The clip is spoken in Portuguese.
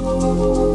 Música